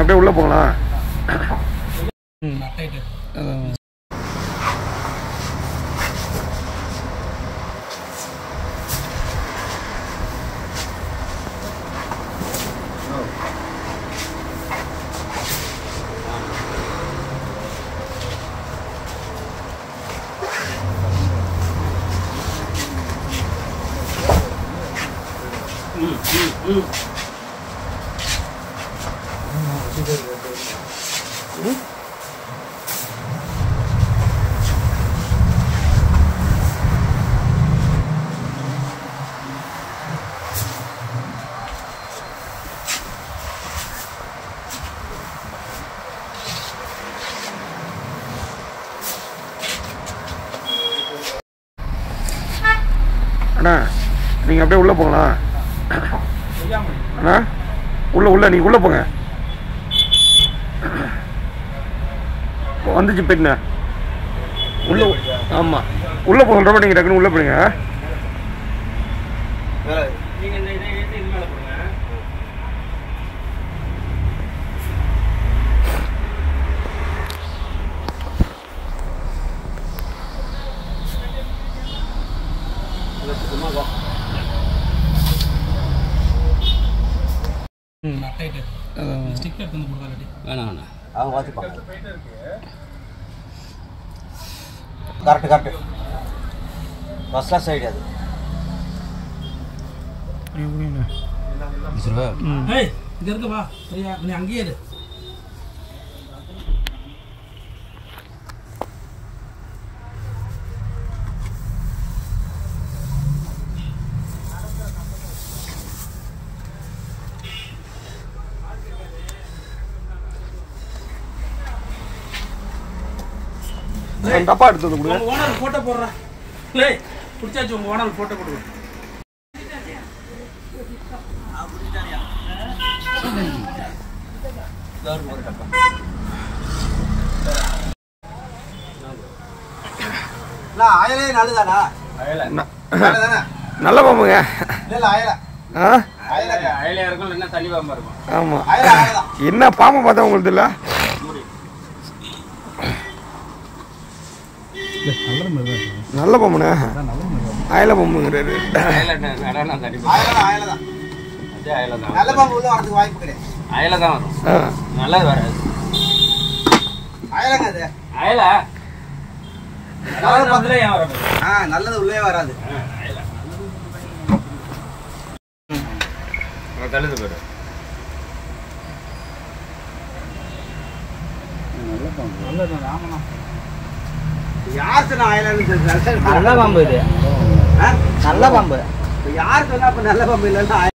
நீங்கள் அப்படியே உள்ளே போகலாம் அண்ணா நீங்கள் அப்படியே உள்ளே போகலாம் அண்ணா உள்ளே உள்ளே நீங்கள் உள்ளே போங்க. வந்துச்சு பெண்ண உள்ள ஆமாம் உள்ளே போக சொல்கிறப்ப நீங்கள் டக்குன்னு உள்ளே போடுங்க வேணாம் வேணாம். அவங்க பார்த்துப்பாங்க correct correct first class idea அது. ஏய் இங்க இருக்கு வா. சரியா? நீ அங்கேயே இரு. டப்பா எடுத்தது கொடுங்க. உங்க ஓனர் போட்டோ போடுறா. லே பிடிச்சாச்சு உங்க ஓனர் போட்டோ போடுங்க. நான் அயலே நல்லதானா? நல்ல பாம்புங்க. இல்லை இல்லை அயலை. ஆ? அயலை அயலையா இருக்கும் இல்லைன்னா தனி பாம்பா இருக்கும். ஆமாம் அயலை அயலை என்ன பாம்பை பார்த்தா உங்களுக்கு இல்லை நல்ல பாம்புண்ணே அயல பாம்புங்கிறாரு அயலை நடனா தனி பாம்பு அயலை தான் அயலை தான் அதே அயலை தான். நல்ல பாம்பு உள்ள வரதுக்கு வாய்ப்பு கிடையாது. அயலை தான் வரும். நல்லது வராது அயலைங்க அது. அயலை நல்லது ஏன் வராது ஆ நல்லது உள்ளே வராது. தள்ளுது பாரு. யார் சொன்னா அயலைன்னு சொல்லி நல்ல பாம்பு இது? நல்ல பாம்பு. இப்ப யார் சொன்னா அப்ப நல்ல பாம்பு இல்லைன்னா